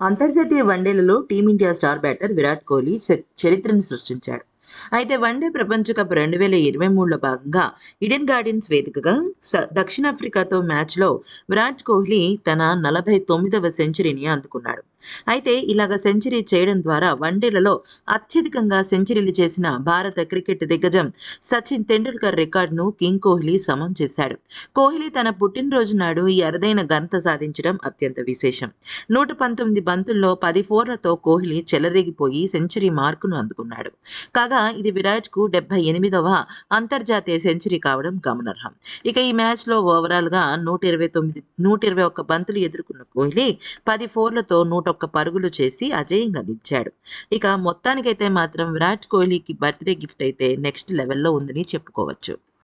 అంతర్జాతీయ వన్డేలలో team India star batter Virat Kohli చరిత్రను సృష్టించాడు. అయితే వన్డే ప్రపంచ కప్ రెండు వేల ఇరవై మూడులో భాగంగా ఇడెన్ గార్డెన్స్ వేదికగా దక్షిణాఫ్రికాతో మ్యాచ్లో విరాట్ కోహ్లీ తన నలభై తొమ్మిదవ సెంచరీని అందుకున్నాడు. అయితే ఇలాగ సెంచరీ చేయడం ద్వారా వన్డేలలో అత్యధికంగా సెంచరీలు చేసిన భారత క్రికెట్ దిగ్గజం సచిన్ తెండూల్కర్ రికార్డును కింగ్ కోహ్లీ సమం చేశాడు. కోహ్లీ తన పుట్టినరోజు నాడు ఈ అరుదైన ఘనత సాధించడం అత్యంత విశేషం. నూట పంతొమ్మిది బంతుల్లో పది ఫోర్లతో కోహ్లీ చెలరేగిపోయి సెంచరీ మార్కును అందుకున్నాడు. కాగా ఇది విరాట్కు డెబ్బై ఎనిమిదవ అంతర్జాతీయ సెంచరీ కావడం గమనార్హం. ఇక ఈ మ్యాచ్లో ఓవరాల్గా నూట ఇరవై తొమ్మిది నూట ఇరవై ఒక్క బంతులు ఎదుర్కొన్న కోహ్లీ పది ఫోర్లతో నూట ఒక్క పరుగులు చేసి అజేయంగా నిలిచాడు. ఇక మొత్తానికైతే మాత్రం విరాట్ కోహ్లీకి బర్త్డే గిఫ్ట్ అయితే నెక్స్ట్ లెవెల్లో ఉందని చెప్పుకోవచ్చు.